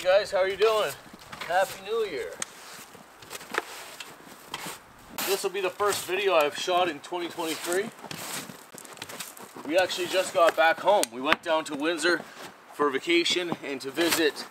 Hey guys, how are you doing? Happy New Year. This will be the first video I've shot in 2023. We actually just got back home. We went down to Windsor for vacation and to visit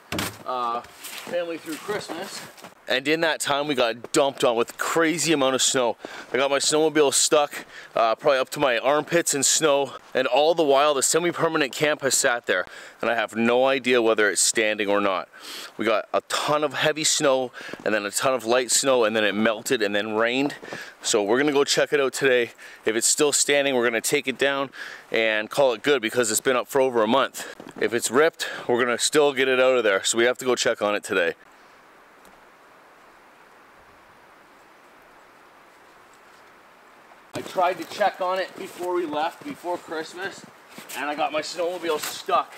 uh, family through Christmas. And in that time, we got dumped on with crazy amount of snow. I got my snowmobile stuck uh, probably up to my armpits in snow. And all the while, the semi-permanent camp has sat there. And I have no idea whether it's standing or not. We got a ton of heavy snow and then a ton of light snow and then it melted and then rained. So we're gonna go check it out today. If it's still standing, we're gonna take it down and call it good because it's been up for over a month. If it's ripped, we're gonna still get it out of there. So we have to go check on it today. Tried to check on it before we left, before Christmas, and I got my snowmobile stuck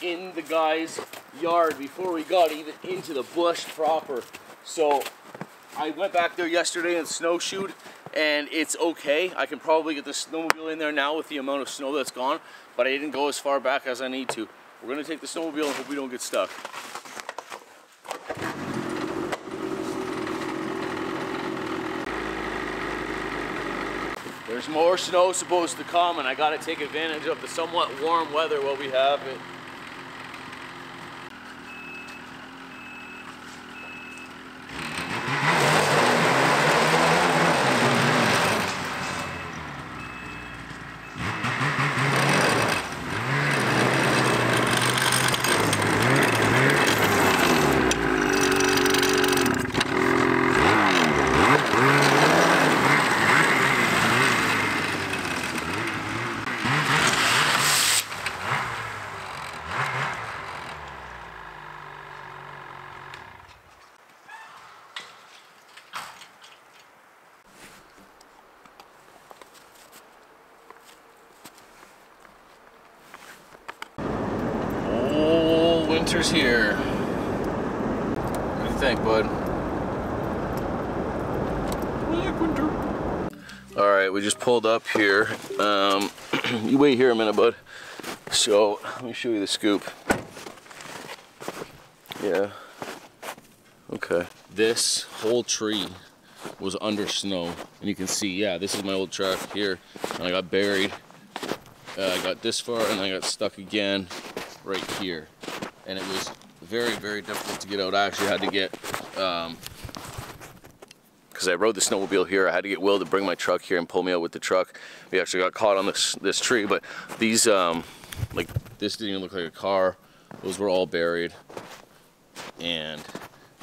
in the guy's yard before we got even into the bush proper. So I went back there yesterday and snowshoed, and it's okay. I can probably get the snowmobile in there now with the amount of snow that's gone, but I didn't go as far back as I need to. We're gonna take the snowmobile and hope we don't get stuck. There's more snow supposed to come and I gotta take advantage of the somewhat warm weather while we have it. Oh, winter's here. What do you think, bud? winter. All right, we just pulled up here. Um, you wait here a minute, bud. So let me show you the scoop. Yeah. Okay. This whole tree was under snow, and you can see, yeah, this is my old track here, and I got buried. Uh, I got this far, and I got stuck again right here. And it was very, very difficult to get out. I actually had to get, because I rode the snowmobile here, I had to get Will to bring my truck here and pull me out with the truck. We actually got caught on this this tree, but these, um, like, this didn't even look like a car. Those were all buried. And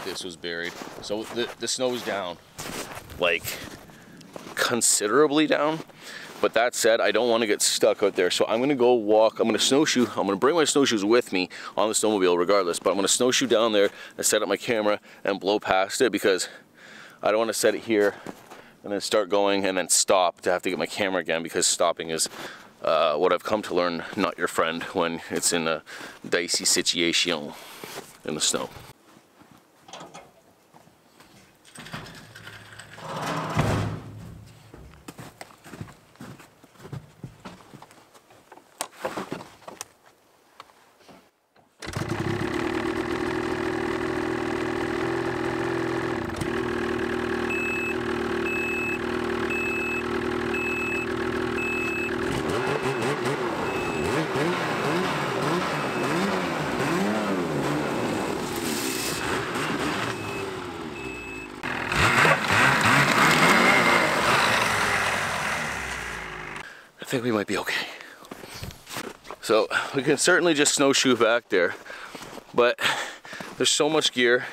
this was buried. So the, the snow was down, like, considerably down. But that said, I don't want to get stuck out there. So I'm going to go walk. I'm going to snowshoe. I'm going to bring my snowshoes with me on the snowmobile regardless. But I'm going to snowshoe down there and set up my camera and blow past it because I don't want to set it here and then start going and then stop to have to get my camera again because stopping is uh, what I've come to learn not your friend when it's in a dicey situation in the snow. Might be okay. So we can certainly just snowshoe back there, but there's so much gear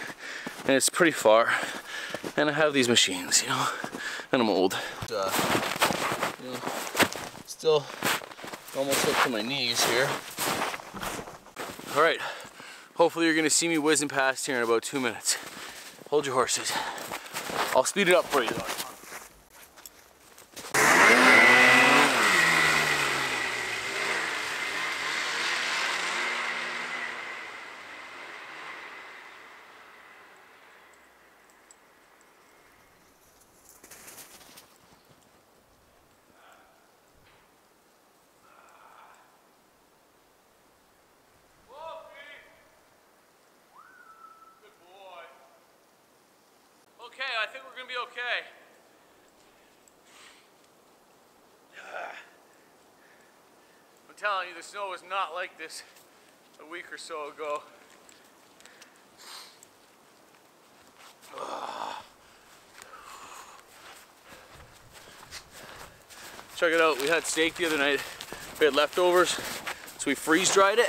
and it's pretty far. And I have these machines, you know, and I'm old. Uh, you know, still almost up to my knees here. All right, hopefully you're gonna see me whizzing past here in about two minutes. Hold your horses. I'll speed it up for you though. Was not like this a week or so ago. Check it out, we had steak the other night. We had leftovers, so we freeze dried it.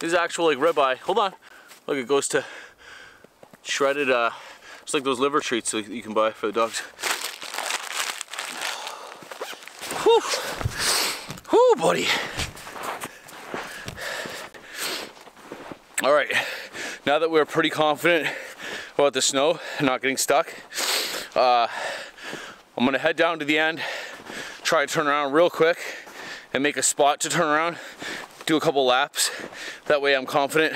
This is actual like ribeye. Hold on. Look, it goes to shredded, uh, it's like those liver treats that you can buy for the dogs. Whew. Whew, buddy. All right, now that we're pretty confident about the snow and not getting stuck, uh, I'm gonna head down to the end, try to turn around real quick and make a spot to turn around, do a couple laps. That way I'm confident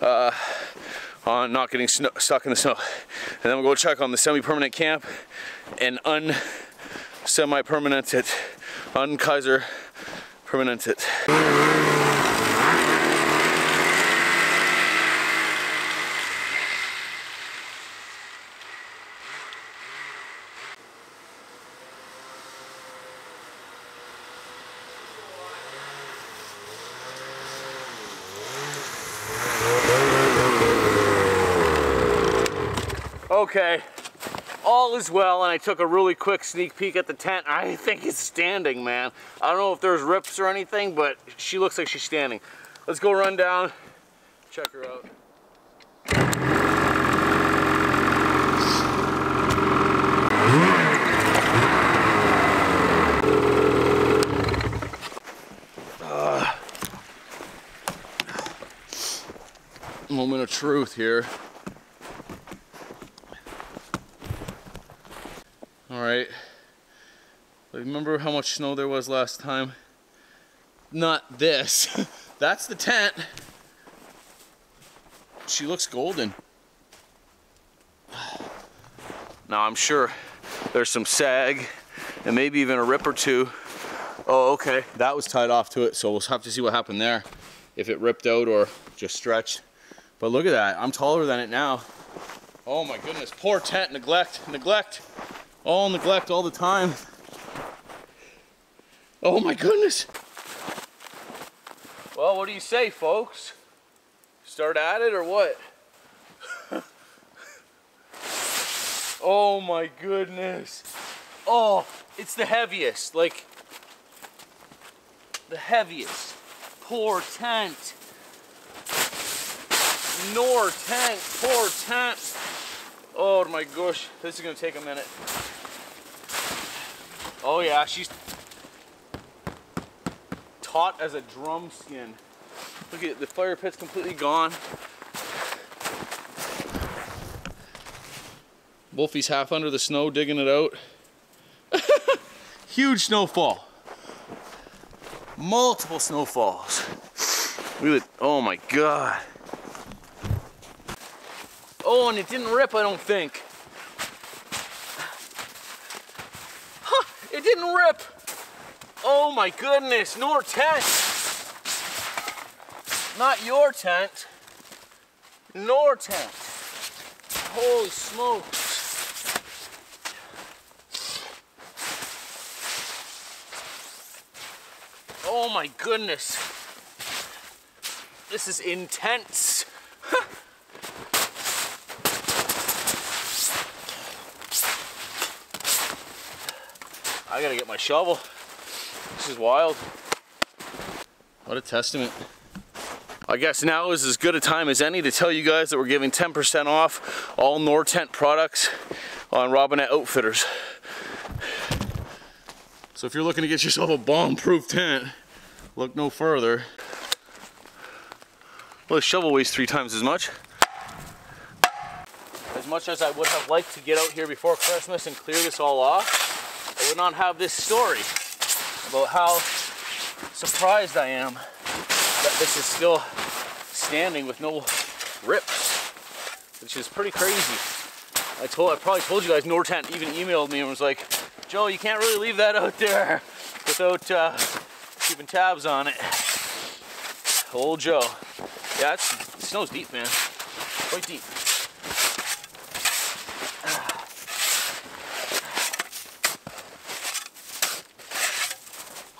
uh, on not getting stuck in the snow. And then we'll go check on the semi-permanent camp and un-semi-permanent it, un-Kaiser permanent it. Okay, all is well, and I took a really quick sneak peek at the tent. I think it's standing, man. I don't know if there's rips or anything, but she looks like she's standing. Let's go run down, check her out. Uh, moment of truth here. Right. Remember how much snow there was last time? Not this. That's the tent. She looks golden. Now I'm sure there's some sag and maybe even a rip or two. Oh, okay. That was tied off to it, so we'll have to see what happened there. If it ripped out or just stretched. But look at that. I'm taller than it now. Oh my goodness. Poor tent. Neglect. Neglect all neglect all the time. Oh my goodness. Well, what do you say, folks? Start at it or what? oh my goodness. Oh, it's the heaviest. Like, the heaviest. Poor tent. Nortent. Poor tent. Oh my gosh, this is gonna take a minute. Oh yeah, she's taut as a drum skin. Look at it, the fire pit's completely gone. Wolfie's half under the snow digging it out. Huge snowfall. Multiple snowfalls. Look at oh my God. Oh, and it didn't rip, I don't think. Huh, it didn't rip. Oh my goodness, Nortent. Not your tent, Nortent. Holy smokes. Oh my goodness. This is intense. I gotta get my shovel. This is wild. What a testament. I guess now is as good a time as any to tell you guys that we're giving 10% off all Nortent products on Robinet Outfitters. So if you're looking to get yourself a bomb-proof tent, look no further. Well, the shovel weighs three times as much. As much as I would have liked to get out here before Christmas and clear this all off, would not have this story about how surprised I am that this is still standing with no rips, which is pretty crazy. I told, I probably told you guys, Nortent even emailed me and was like, Joe, you can't really leave that out there without uh, keeping tabs on it. Old Joe. Yeah, it's, it snow's deep, man. Quite deep.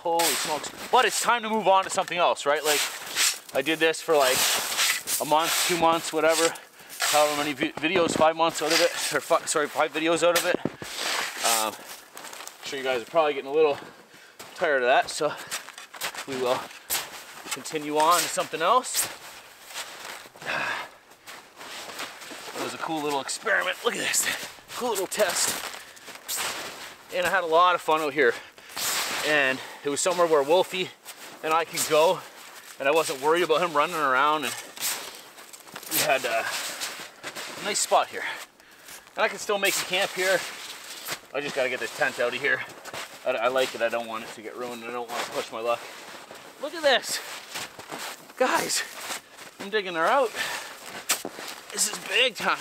holy smokes. But it's time to move on to something else, right? Like, I did this for like a month, two months, whatever, however many videos, five months out of it, or five, sorry, five videos out of it. Um, I'm sure you guys are probably getting a little tired of that, so we will continue on to something else. It was a cool little experiment. Look at this, cool little test. And I had a lot of fun out here. And it was somewhere where Wolfie and I could go and I wasn't worried about him running around and we had uh, a nice spot here. And I can still make a camp here. I just gotta get this tent out of here. I, I like it, I don't want it to get ruined. I don't want to push my luck. Look at this. Guys, I'm digging her out. This is big time.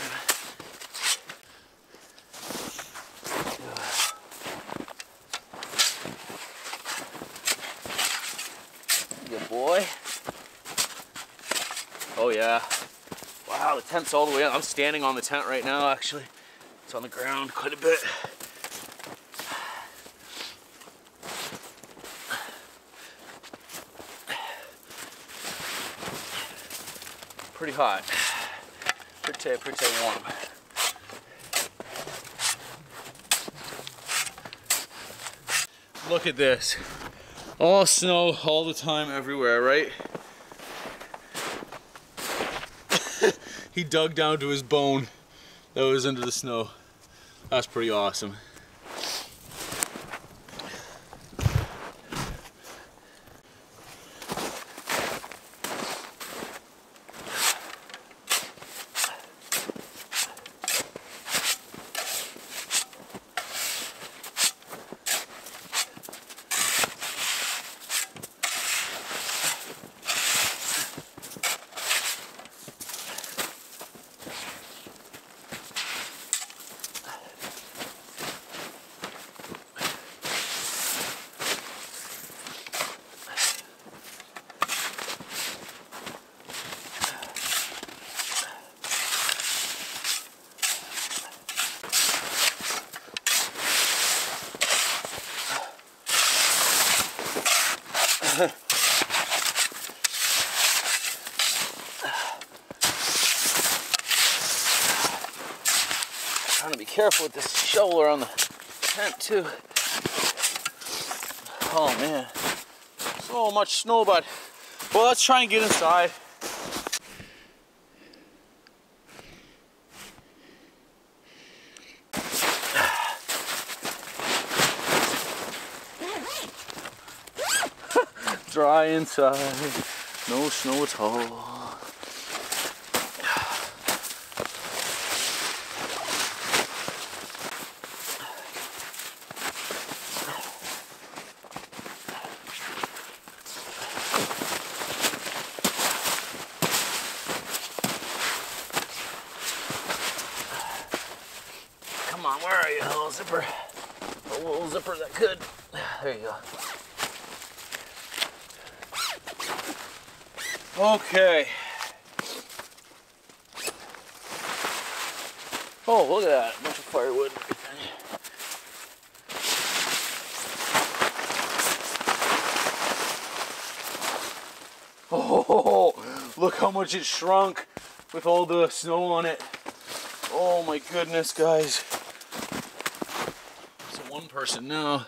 Good boy. Yeah. Wow, the tent's all the way up. I'm standing on the tent right now, actually. It's on the ground quite a bit. Pretty hot. Pretty, pretty warm. Look at this. All snow all the time everywhere, right? He dug down to his bone that was under the snow. That's pretty awesome. Trying to be careful with this shoulder on the tent too. Oh man, so much snow, but well, let's try and get inside. Dry inside, no snow at all. Come on, where are you, little zipper? A little zipper that could. There you go. Okay. Oh, look at that. A bunch of firewood. Oh, look how much it shrunk with all the snow on it. Oh my goodness, guys. So one person now.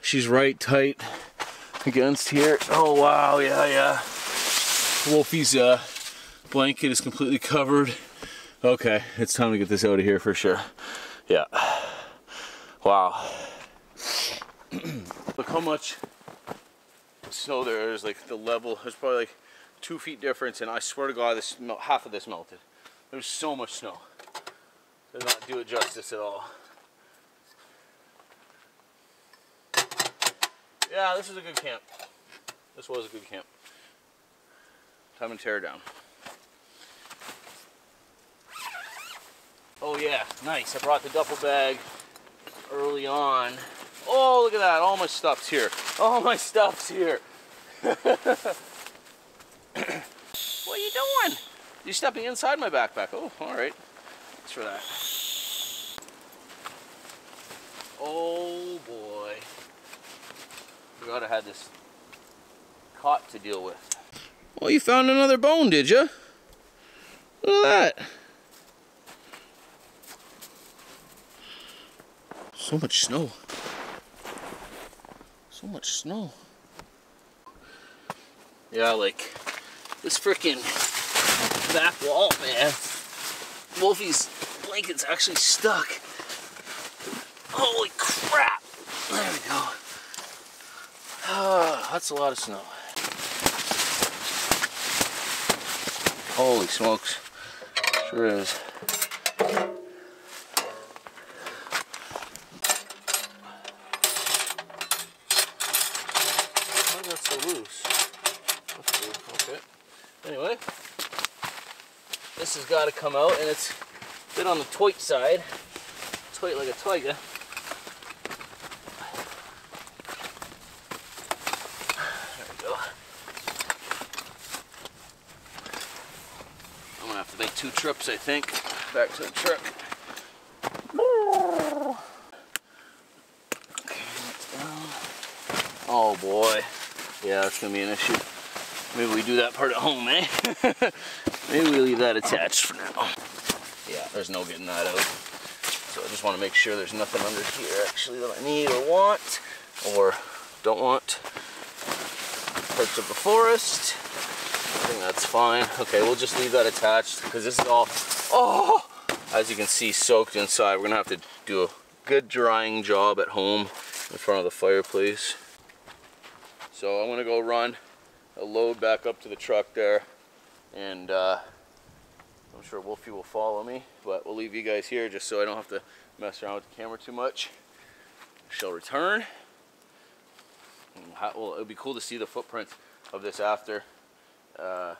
She's right tight against here. Oh wow, yeah, yeah. Wolfie's uh, blanket is completely covered. Okay, it's time to get this out of here for sure. Yeah. Wow. Look how much snow there is. Like the level, there's probably like two feet difference, and I swear to God, this half of this melted. There's so much snow. Does not do it justice at all. Yeah, this is a good camp. This was a good camp. Time to tear down. Oh yeah, nice. I brought the duffel bag early on. Oh, look at that. All my stuff's here. All my stuff's here. what are you doing? You're stepping inside my backpack. Oh, all right. Thanks for that. Oh boy. Forgot I had this cot to deal with. Well, you found another bone, did you? Look at that. So much snow. So much snow. Yeah, like this freaking back wall, man. Wolfie's blanket's actually stuck. Holy crap! There we go. Ah, that's a lot of snow. Holy smokes. Sure is. Anyway, this has got to come out, and it's bit on the toit side. Toit like a tiger. There we go. I'm gonna have to make two trips, I think, back to the truck. Oh boy. Yeah, that's gonna be an issue. Maybe we do that part at home, eh? Maybe we leave that attached for now. Yeah, there's no getting that out. So I just want to make sure there's nothing under here actually that I need or want or don't want. Parts of the forest. Think that's fine. Okay, we'll just leave that attached because this is all, oh, as you can see, soaked inside. We're gonna have to do a good drying job at home in front of the fireplace. So I'm gonna go run a load back up to the truck there and uh, I'm sure Wolfie will follow me, but we'll leave you guys here just so I don't have to mess around with the camera too much. Shall return. Well, it would be cool to see the footprint of this after uh,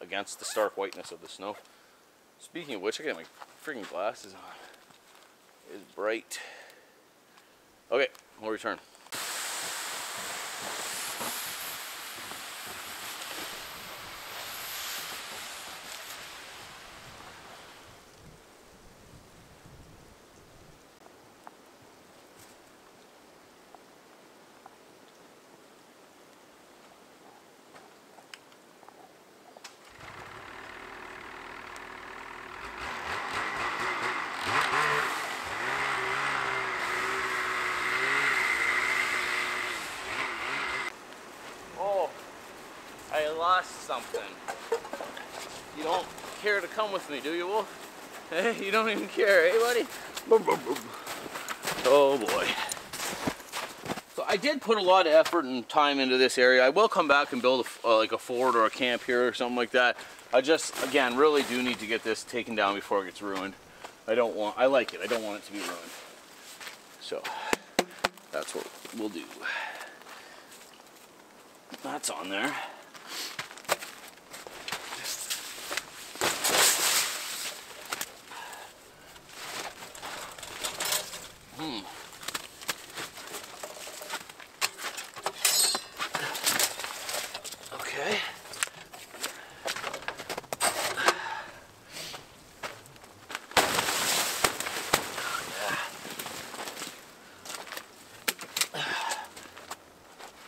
against the stark whiteness of the snow. Speaking of which, I got my freaking glasses on. It's bright. Okay, we'll return. Oh, I lost something. You don't care to come with me, do you, Wolf? Hey, you don't even care, eh, buddy? Oh boy. So I did put a lot of effort and time into this area. I will come back and build a, uh, like a fort or a camp here or something like that. I just, again, really do need to get this taken down before it gets ruined. I don't want, I like it. I don't want it to be ruined. So that's what we'll do. That's on there. Hmm. Okay.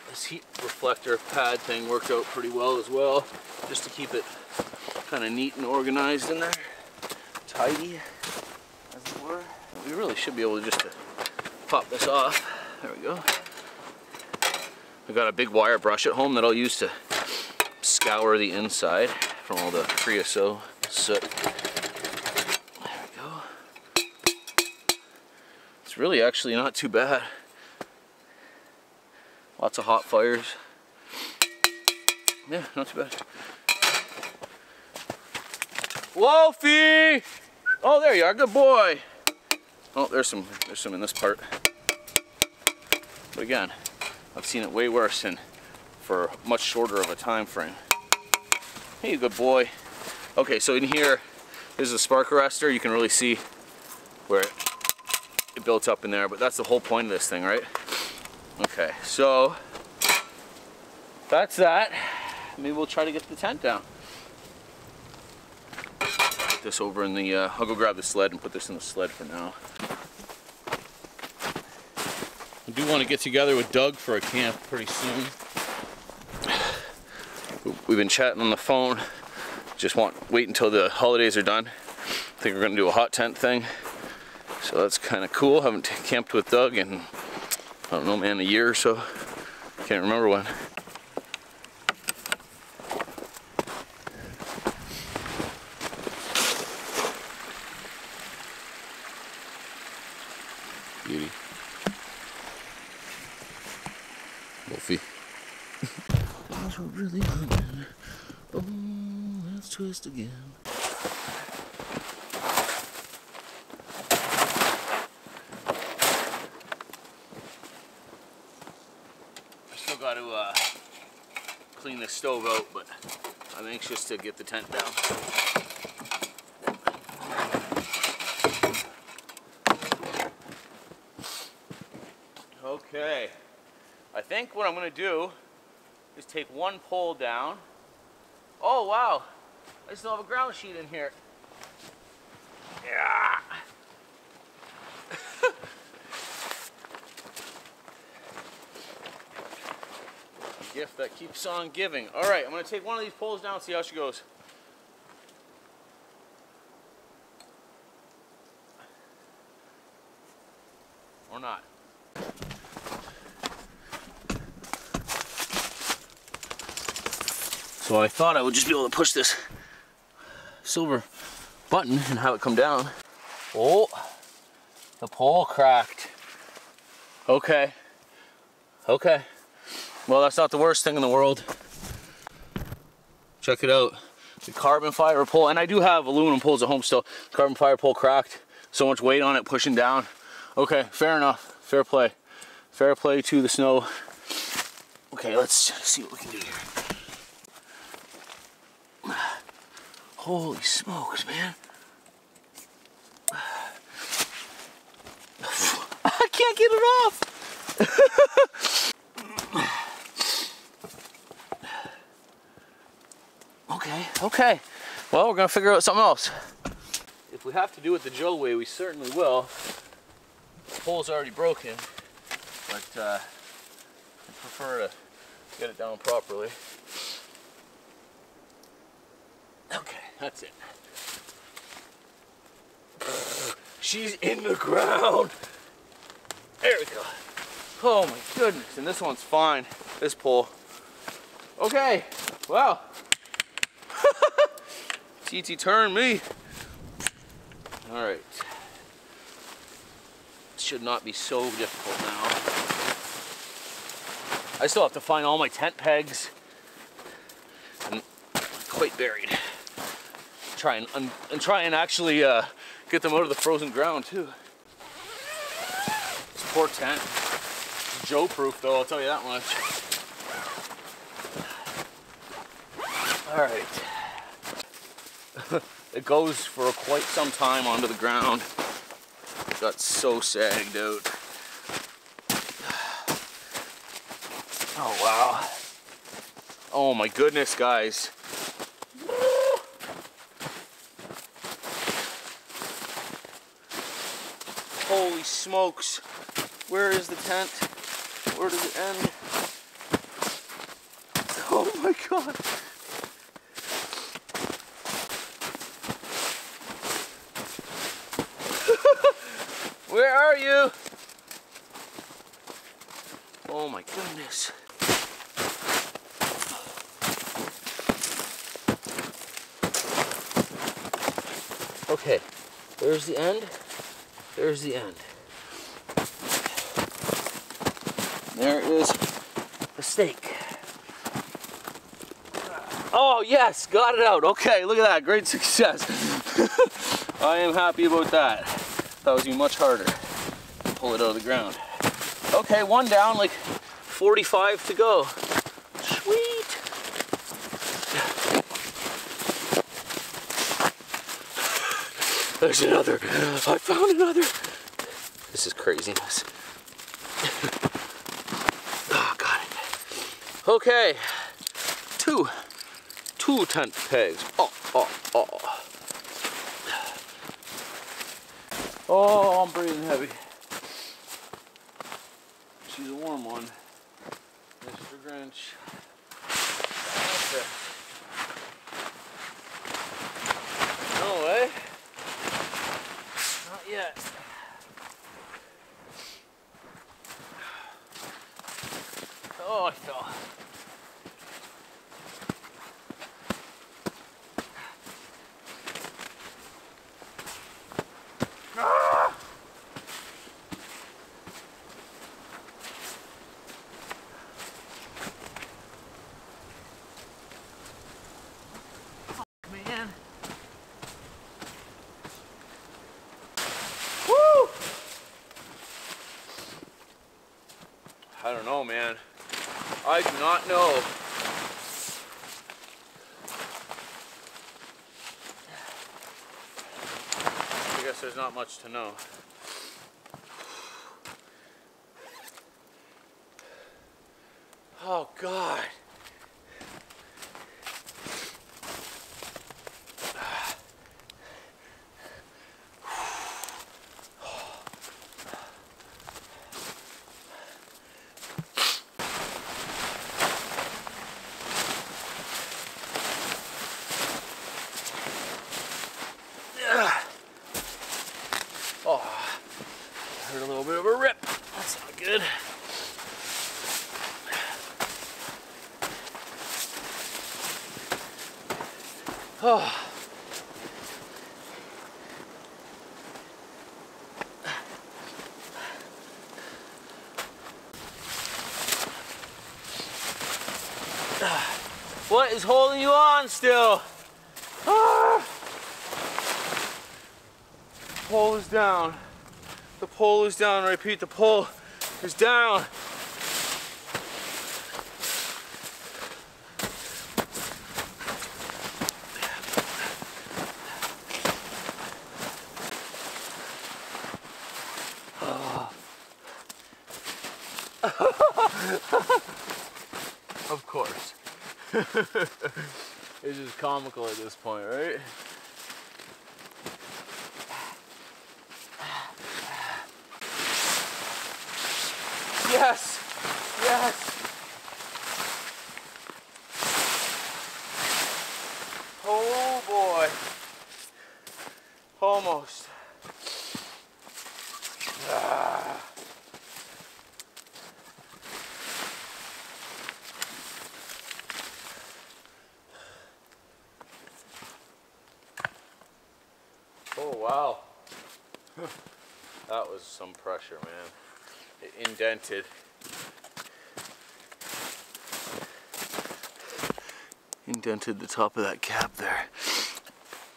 This heat reflector pad thing worked out pretty well as well, just to keep it kind of neat and organized in there, tidy, as it were. We really should be able to just pop this off. There we go. I've got a big wire brush at home that I'll use to scour the inside from all the creosote soot. There we go. It's really actually not too bad. Lots of hot fires. Yeah, not too bad. Wolfie! Oh, there you are, good boy. Oh, there's some, there's some in this part. But again, I've seen it way worse and for much shorter of a time frame. Hey, good boy. Okay, so in here, this is a spark arrestor. You can really see where it, it built up in there, but that's the whole point of this thing, right? Okay, so that's that. Maybe we'll try to get the tent down. Put this over in the, uh, I'll go grab the sled and put this in the sled for now. I do want to get together with Doug for a camp pretty soon. We've been chatting on the phone. Just want wait until the holidays are done. I think we're gonna do a hot tent thing. So that's kind of cool. Haven't camped with Doug in, I don't know man, a year or so. Can't remember when. Beauty. Wolfie. Those were really hunting. Oh, let's twist again. I still got to uh, clean the stove out, but To get the tent down. Okay, I think what I'm gonna do is take one pole down. Oh wow, I still have a ground sheet in here. Yeah. Gift that keeps on giving. All right, I'm gonna take one of these poles down, and see how she goes. Or not. So I thought I would just be able to push this silver button and have it come down. Oh, the pole cracked. Okay, okay. Well, that's not the worst thing in the world. Check it out. The carbon fiber pole, and I do have aluminum poles at home still. Carbon fiber pole cracked. So much weight on it pushing down. Okay, fair enough. Fair play. Fair play to the snow. Okay, let's see what we can do here. Holy smokes, man. I can't get it off. okay, okay. Well, we're gonna figure out something else. If we have to do it the Joe way, we certainly will. The pole's already broken, but uh, I prefer to get it down properly. Okay, that's it. She's in the ground. There we go. Oh my goodness, and this one's fine, this pole. Okay, well. TT turn me. All right. Should not be so difficult now. I still have to find all my tent pegs. And quite buried. Try and, and try and actually uh, get them out of the frozen ground too. This poor tent. Joe proof though, I'll tell you that much. All right. it goes for quite some time onto the ground. It got so sagged out. Oh wow. Oh my goodness, guys. Holy smokes. Where is the tent? Where does it end? Oh my god. Where are you? Oh my goodness. Okay, there's the end. There's the end. There is the stake. Oh yes, got it out. Okay, look at that, great success. I am happy about that. That was much harder pull it out of the ground. Okay, one down, like 45 to go. Sweet. There's another. I found another. This is craziness. oh, ah, got it. Okay. Two. Two tent pegs. Oh, oh, oh. Oh, I'm breathing heavy. bunch. That's it. No way. Not don't know, man. I do not know. I guess there's not much to know. Oh, God. Oh, I heard a little bit of a rip. That's not good. Oh. What is holding you on still? Ah. Pole is down. The pole is down. I repeat, the pole is down. of course. it's just comical at this point, right? Yes! Yes! Oh boy. Almost. Ah. Oh wow. that was some pressure, man. It indented. Indented the top of that cap there.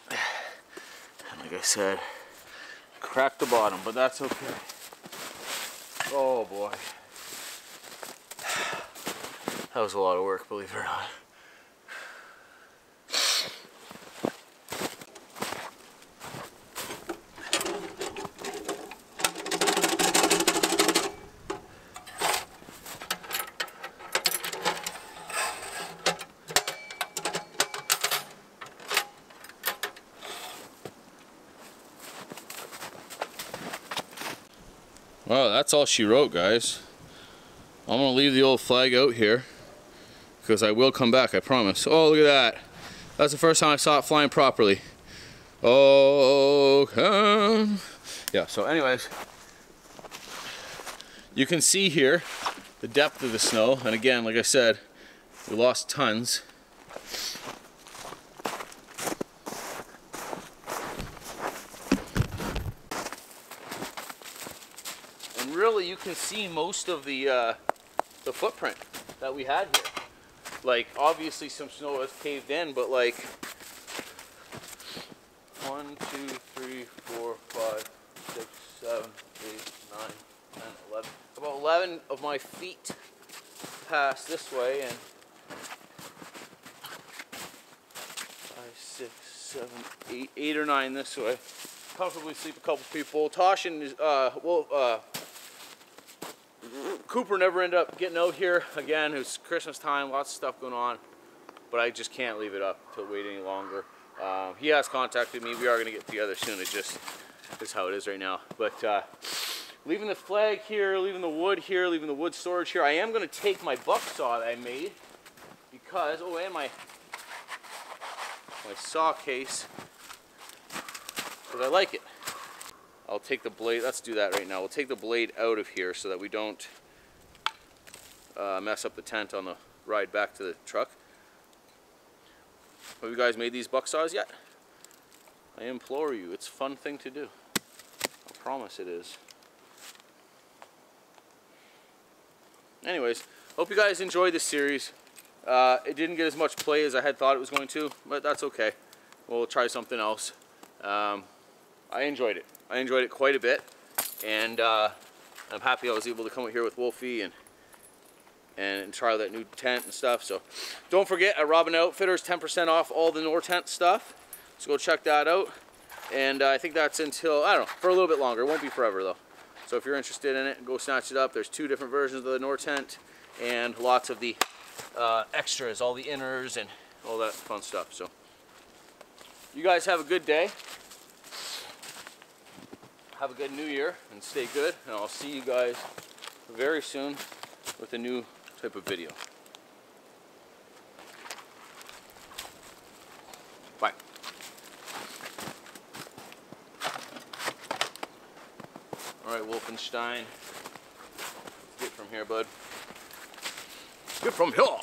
And like I said, cracked the bottom, but that's okay. Oh boy. That was a lot of work, believe it or not. Well, that's all she wrote, guys. I'm gonna leave the old flag out here because I will come back, I promise. Oh, look at that. That's the first time I saw it flying properly. Oh. Yeah, so anyways, you can see here the depth of the snow. And again, like I said, we lost tons. And really, you can most of the uh, the footprint that we had here. Like, obviously, some snow has caved in, but like one, two, three, four, five, six, seven, eight, nine, ten, eleven. About eleven of my feet pass this way, and five, six, seven, eight, eight or nine this way. Comfortably sleep a couple people. Toshin is uh well uh Cooper never ended up getting out here again. It was Christmas time, lots of stuff going on, but I just can't leave it up to wait any longer. Um, he has contacted me. We are going to get together soon. It just is how it is right now. But uh, leaving the flag here, leaving the wood here, leaving the wood storage here. I am going to take my buck saw that I made because, oh, and my, my saw case, because I like it. I'll take the blade, let's do that right now. We'll take the blade out of here so that we don't uh, mess up the tent on the ride back to the truck. Have you guys made these buck saws yet? I implore you, it's a fun thing to do. I promise it is. Anyways, hope you guys enjoyed this series. Uh, it didn't get as much play as I had thought it was going to, but that's okay. We'll try something else. Um, I enjoyed it. I enjoyed it quite a bit, and uh, I'm happy I was able to come out here with Wolfie and and try that new tent and stuff. So don't forget at Robinet Outfitters, 10% off all the Nortent stuff. So go check that out. And uh, I think that's until, I don't know, for a little bit longer. It won't be forever though. So if you're interested in it, go snatch it up. There's two different versions of the Nortent and lots of the uh, extras, all the inners and all that fun stuff. So you guys have a good day. Have a good new year and stay good. And I'll see you guys very soon with a new type of video. Bye. All right, Wolfenstein. Get from here, bud. Get from here.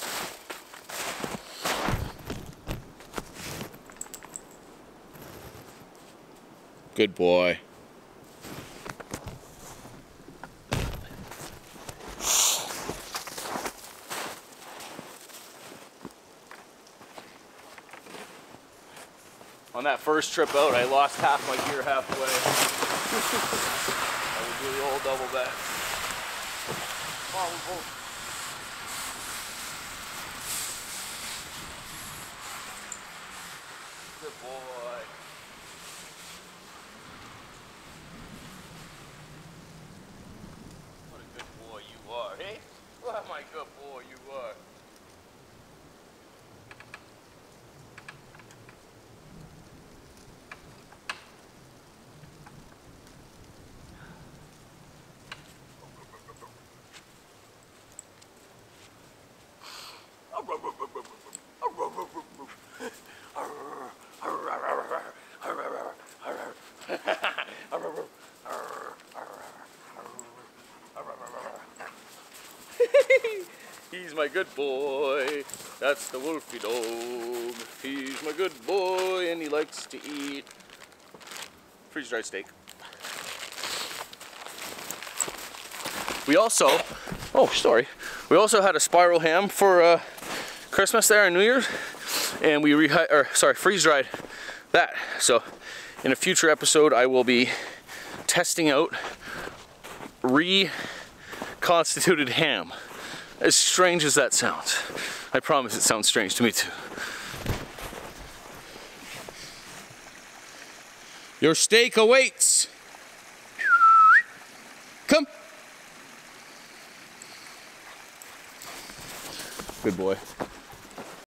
Good boy. On that first trip out, I lost half my gear halfway. I would do the old double back. Come on, we'll Good boy. What a good boy you are, hey? What my good boy you are. My good boy. That's the Wolfie dog. He's my good boy and he likes to eat freeze dried steak. We also, oh, sorry. We also had a spiral ham for uh, Christmas there and New Year's, and we re or sorry, freeze dried that. So, in a future episode, I will be testing out reconstituted ham. As strange as that sounds, I promise it sounds strange to me too. Your steak awaits. Come. Good boy.